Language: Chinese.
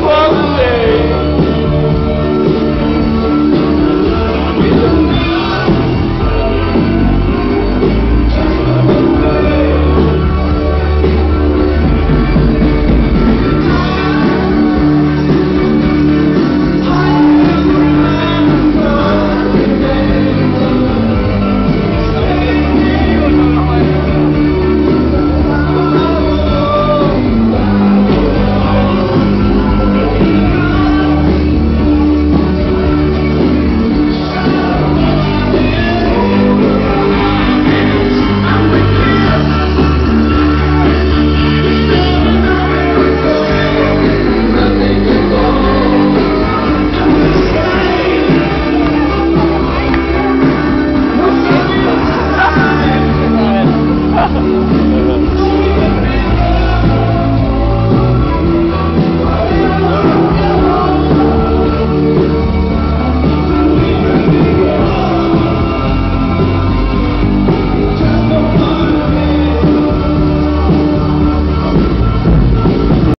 光嘞。Thank you.